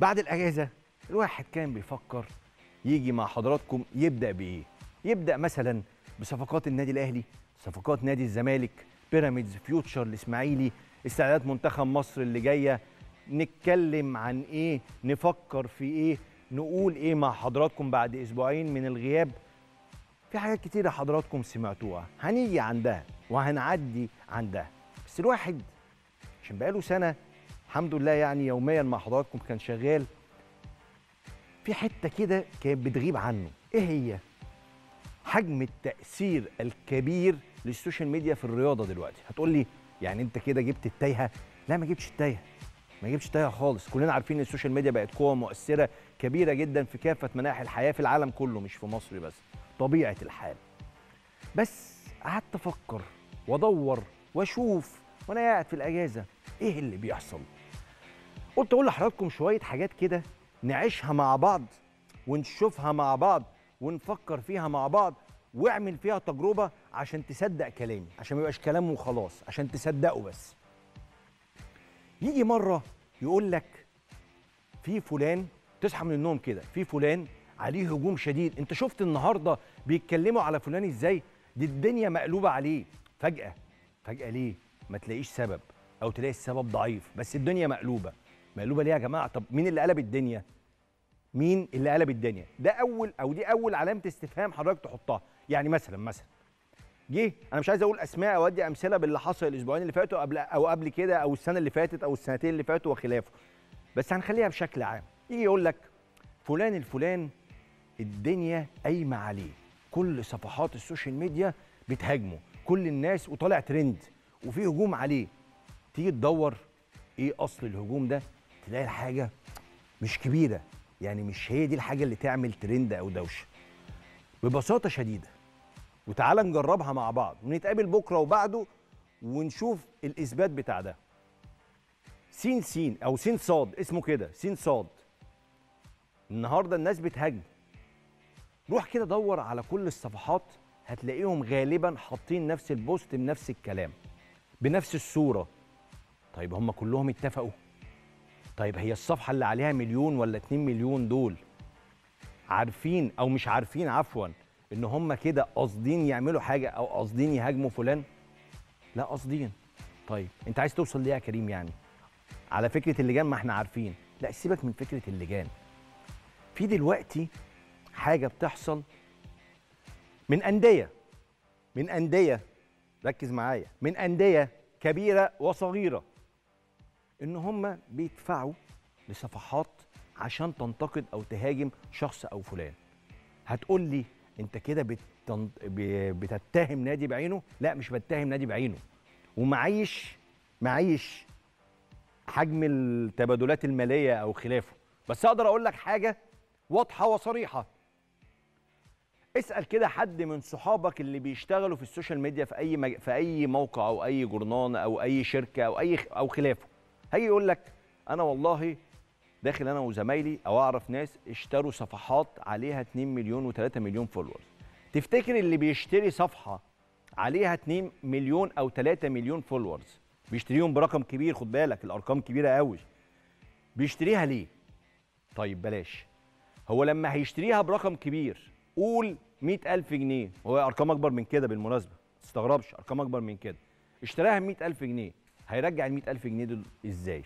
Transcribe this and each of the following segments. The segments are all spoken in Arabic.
بعد الأجازة الواحد كان بيفكر يجي مع حضراتكم يبدأ بإيه؟ يبدأ مثلا بصفقات النادي الأهلي صفقات نادي الزمالك بيراميدز فيوتشر الإسماعيلي استعدادات منتخب مصر اللي جاية. نتكلم عن إيه؟ نفكر في إيه؟ نقول إيه مع حضراتكم بعد أسبوعين من الغياب؟ في حاجات كتيرة حضراتكم سمعتوها هنيجي عندها وهنعدي عندها. بس الواحد عشان بقاله سنة الحمد لله يعني يوميا مع حضراتكم كان شغال. في حتة كده كانت بتغيب عنه. إيه هي؟ حجم التأثير الكبير لل social media في الرياضة دلوقتي. هتقول لي يعني أنت كده جبت التايهة؟ لا ما جبتش التايهة. ما جبتش تايهة خالص. كلنا عارفين إن ال social media بقت قوة مؤثرة كبيرة جدا في كافة مناحي الحياة في العالم كله مش في مصر بس. طبيعة الحال. بس قعدت أفكر وأدور وأشوف وأنا قاعد في الأجازة إيه اللي بيحصل؟ قلت أقول لحضراتكم شوية حاجات كده نعيشها مع بعض ونشوفها مع بعض ونفكر فيها مع بعض واعمل فيها تجربة عشان تصدق كلامي عشان ما يبقاش كلام وخلاص عشان تصدقه بس. يجي مرة يقول لك في فلان تصحى من النوم كده في فلان عليه هجوم شديد أنت شفت النهارده بيتكلموا على فلان إزاي؟ دي الدنيا مقلوبة عليه. فجأة فجأة ليه؟ ما تلاقيش سبب أو تلاقي السبب ضعيف بس الدنيا مقلوبة. مقلوبه ليه يا جماعة. طب مين اللي قلب الدنيا؟ مين اللي قلب الدنيا؟ ده أول أو دي أول علامة استفهام حضرتك تحطها. يعني مثلا مثلا جه أنا مش عايز أقول أسماء أو ادي أمثلة باللي حصل الأسبوعين اللي فاتوا قبل أو قبل كده أو السنة اللي فاتت أو السنتين اللي فاتوا وخلافه. بس هنخليها بشكل عام. يجي يقول لك فلان الفلان الدنيا قايمة عليه. كل صفحات ال social media بتهاجمه. كل الناس وطالع ترند وفي هجوم عليه. تيجي تدور إيه أصل الهجوم ده؟ تلاقي الحاجة مش كبيرة. يعني مش هي دي الحاجة اللي تعمل ترند أو دوشة. ببساطة شديدة. وتعالى نجربها مع بعض. ونتقابل بكرة وبعده ونشوف الإثبات بتاع ده. سين سين أو سين صاد. اسمه كده. سين صاد. النهارده الناس بتهاجم. روح كده دور على كل الصفحات. هتلاقيهم غالبا حاطين نفس البوست بنفس الكلام. بنفس الصورة. طيب هم كلهم اتفقوا؟ طيب هي الصفحة اللي عليها مليون ولا 2 مليون دول عارفين أو مش عارفين عفوا إن هم كده قاصدين يعملوا حاجة أو قاصدين يهاجموا فلان؟ لا قاصدين. طيب أنت عايز توصل ليه يا كريم يعني؟ على فكرة اللجان ما إحنا عارفين. لا سيبك من فكرة اللجان. في دلوقتي حاجة بتحصل من أندية من أندية ركز معايا من أندية كبيرة وصغيرة. إن هم بيدفعوا لصفحات عشان تنتقد أو تهاجم شخص أو فلان. هتقول لي أنت كده بتن... ب- بتتهم نادي بعينه؟ لا مش بتهم نادي بعينه. ومعيش معيش حجم التبادلات المالية أو خلافه. بس أقدر أقول لك حاجة واضحة وصريحة. اسأل كده حد من صحابك اللي بيشتغلوا في ال social media في أي مج... في أي موقع أو أي جورنان أو أي شركة أو أي أو خلافه. هيجي يقول لك أنا والله داخل أنا وزمايلي أو أعرف ناس اشتروا صفحات عليها 2 مليون و3 مليون followers تفتكر اللي بيشتري صفحة عليها 2 مليون أو 3 مليون followers بيشتريهم برقم كبير؟ خد بالك الأرقام كبيرة قوي بيشتريها ليه؟ طيب بلاش. هو لما هيشتريها برقم كبير قول 100000 جنيه. هو أرقام أكبر من كده بالمناسبة ما تستغربش أرقام أكبر من كده. اشتراها ب 100000 جنيه. هيرجع ال 100000 جنيه دول إزاي؟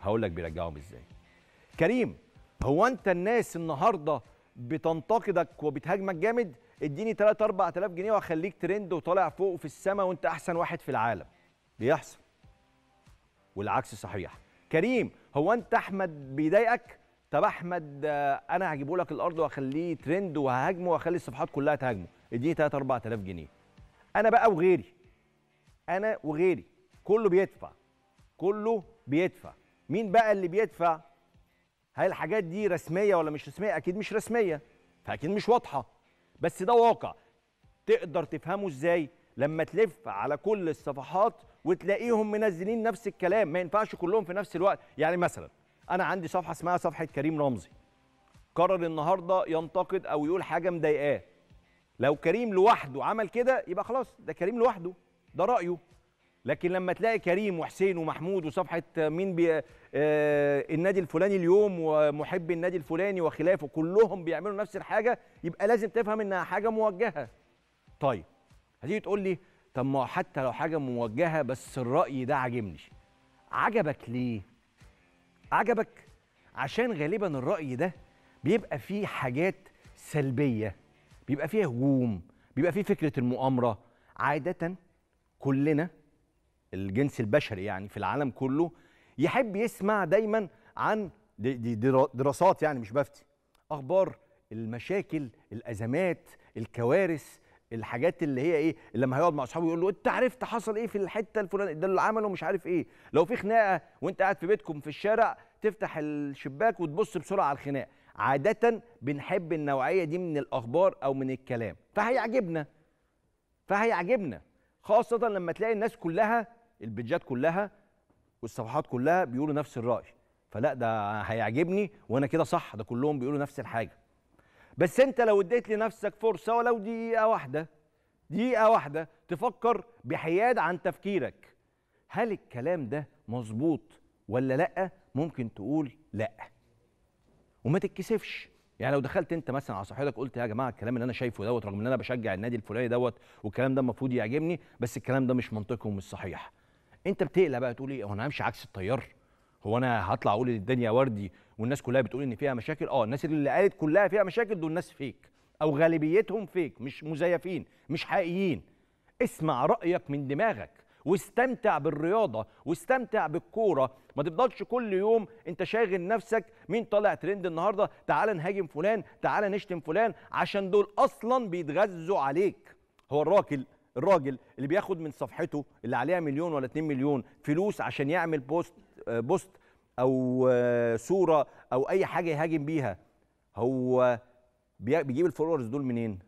هقول لك بيرجعهم إزاي. كريم هو أنت الناس النهارده بتنتقدك وبتهاجمك جامد؟ إديني 3 4000 جنيه وأخليك ترند وطالع فوق في السماء وأنت أحسن واحد في العالم. بيحصل. والعكس صحيح. كريم هو أنت أحمد بيضايقك؟ طب أحمد آه، أنا هجيبه لك الأرض وأخليه ترند وههاجمه وأخلي الصفحات كلها تهاجمه. إديني 3 4000 جنيه. أنا بقى وغيري. أنا وغيري. كله بيدفع. كله بيدفع. مين بقى اللي بيدفع؟ هل الحاجات دي رسمية ولا مش رسمية؟ أكيد مش رسمية. فأكيد مش واضحة. بس ده واقع. تقدر تفهمه إزاي؟ لما تلف على كل الصفحات وتلاقيهم منزلين نفس الكلام. ما ينفعش كلهم في نفس الوقت. يعني مثلا أنا عندي صفحة اسمها صفحة كريم رمزي. قرر النهارده ينتقد أو يقول حاجة مضايقاه. لو كريم لوحده عمل كده يبقى خلاص ده كريم لوحده. ده رأيه. لكن لما تلاقي كريم وحسين ومحمود وصفحة مين بي آه النادي الفلاني اليوم ومحب النادي الفلاني وخلافه كلهم بيعملوا نفس الحاجة يبقى لازم تفهم إنها حاجة موجهة. طيب هتيجي تقول لي طب ما حتى لو حاجة موجهة بس الرأي ده عاجبني عجبك ليه؟ عجبك؟ عشان غالبا الرأي ده بيبقى فيه حاجات سلبية بيبقى فيه هجوم بيبقى فيه فكرة المؤامرة. عادة كلنا الجنس البشري يعني في العالم كله يحب يسمع دايما عن دي, دي دراسات يعني مش بفتي. أخبار المشاكل الأزمات الكوارث الحاجات اللي هي إيه لما هيقعد مع أصحابه يقول له أنت عرفت حصل إيه في الحتة الفلانية؟ ده اللي عمله مش عارف إيه. لو في خناقة وأنت قاعد في بيتكم في الشارع تفتح الشباك وتبص بسرعة على الخناق عادة بنحب النوعية دي من الأخبار أو من الكلام. فهيعجبنا. فهيعجبنا. خاصة لما تلاقي الناس كلها البيجات كلها والصفحات كلها بيقولوا نفس الرأي. فلا ده هيعجبني وأنا كده صح ده كلهم بيقولوا نفس الحاجة. بس أنت لو اديت لنفسك فرصة ولو دقيقة واحدة دقيقة واحدة تفكر بحياد عن تفكيرك. هل الكلام ده مظبوط ولا لأ؟ ممكن تقول لأ. وما تتكسفش. يعني لو دخلت انت مثلا على صفحتك قلت يا جماعة الكلام اللي أنا شايفه دوت رغم إن أنا بشجع النادي الفلاني دوت والكلام ده المفروض يعجبني بس الكلام ده مش منطقي ومش صحيح. أنت بتقلق بقى تقول إيه؟ هو أنا همشي عكس التيار؟ هو أنا هطلع أقول الدنيا وردي والناس كلها بتقول إن فيها مشاكل؟ آه الناس اللي قالت كلها فيها مشاكل دول ناس فيك أو غالبيتهم fake مش مزيفين مش حقيقيين. اسمع رأيك من دماغك. واستمتع بالرياضة واستمتع بالكورة. ما تفضلش كل يوم انت شاغل نفسك مين طالع ترند النهارده؟ تعال نهاجم فلان تعال نشتم فلان عشان دول أصلا بيتغذوا عليك. هو الراجل الراجل اللي بياخد من صفحته اللي عليها مليون ولا 2 مليون فلوس عشان يعمل post post أو صورة أو أي حاجة يهاجم بيها. هو بيجيب الفولورز دول منين؟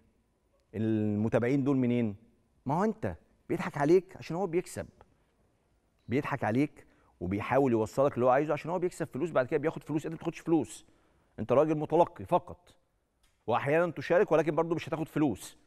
المتابعين دول منين؟ ما هو انت. بيضحك عليك عشان هو بيكسب. بيضحك عليك وبيحاول يوصلك اللي هو عايزه عشان هو بيكسب فلوس بعد كده بياخد فلوس انت ما بتاخدش فلوس. انت راجل متلقي فقط. واحيانا تشارك ولكن برضه مش هتاخد فلوس.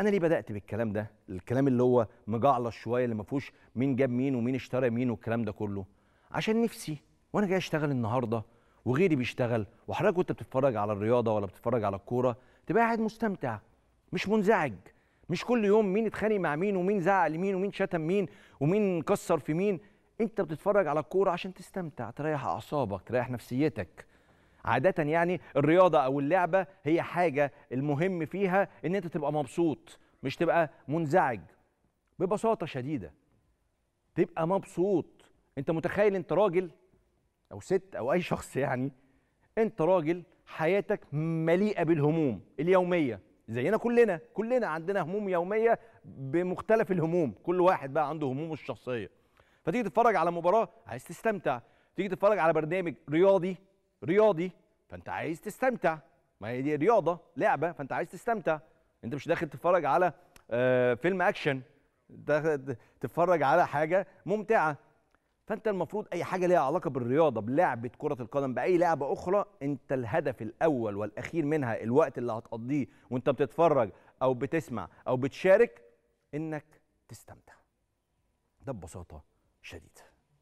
أنا ليه بدأت بالكلام ده؟ الكلام اللي هو مجعلص شوية اللي ما فيهوش مين جاب مين ومين اشترى مين والكلام ده كله. عشان نفسي وأنا جاي أشتغل النهارده وغيري بيشتغل وحضرتك وأنت بتتفرج على الرياضة ولا بتتفرج على الكورة تبقى قاعد مستمتع مش منزعج. مش كل يوم مين اتخانق مع مين ومين زعق لمين ومين شتم مين ومين كسر في مين. انت بتتفرج على الكوره عشان تستمتع تريح أعصابك تريح نفسيتك. عادة يعني الرياضة أو اللعبة هي حاجة المهم فيها إن أنت تبقى مبسوط مش تبقى منزعج. ببساطة شديدة. تبقى مبسوط. أنت متخيل أنت راجل أو ست أو أي شخص يعني أنت راجل حياتك مليئة بالهموم اليومية. زينا كلنا كلنا عندنا هموم يومية بمختلف الهموم كل واحد بقى عنده همومه الشخصية. فتيجي تتفرج على مباراة عايز تستمتع. تيجي تتفرج على برنامج رياضي رياضي فانت عايز تستمتع. ما هي دي رياضة لعبة فانت عايز تستمتع. انت مش داخل تتفرج على آه فيلم أكشن. تتفرج على حاجة ممتعة. فانت المفروض اي حاجة ليها علاقة بالرياضة بلعبة كرة القدم بأي لعبة أخرى انت الهدف الأول والأخير منها الوقت اللي هتقضيه وانت بتتفرج أو بتسمع أو بتشارك إنك تستمتع. ده ببساطة شديدة.